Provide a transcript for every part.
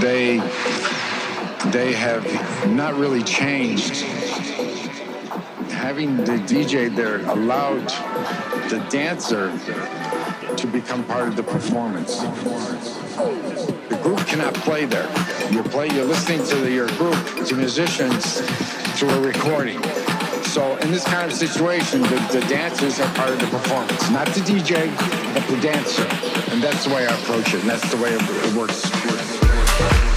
they they have not really changed. Having the DJ there allowed the dancer to become part of the performance. The group cannot play there. You play, you're listening to the, your group, to musicians, through a recording. So in this kind of situation, the, the dancers are part of the performance, not the DJ, but the dancer. And that's the way I approach it, and that's the way it, it works. It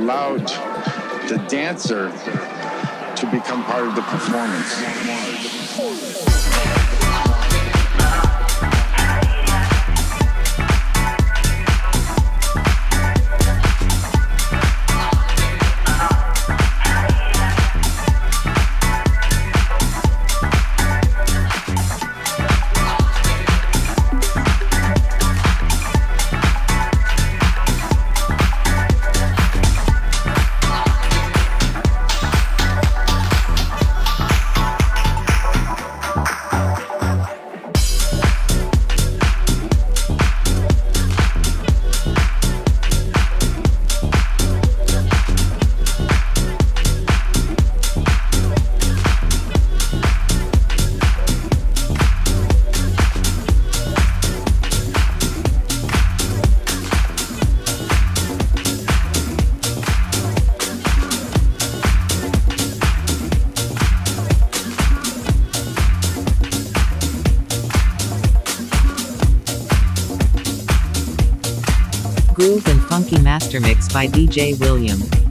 allowed the dancer to become part of the performance. Groove and Funky Master Mix by DJ William.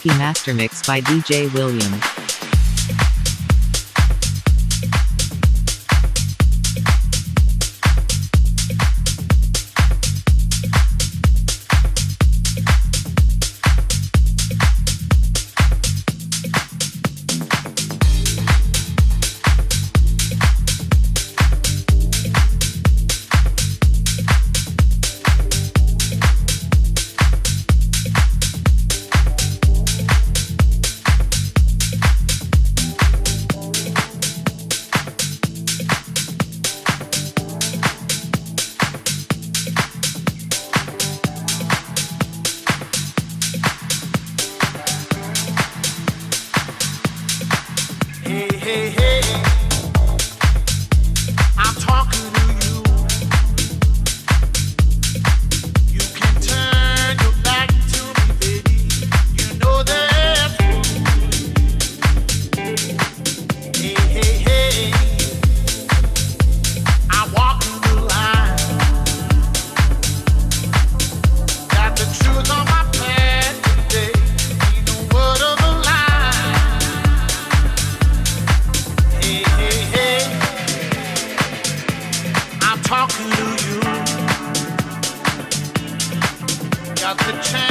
Funky Master Mix by DJ William. talking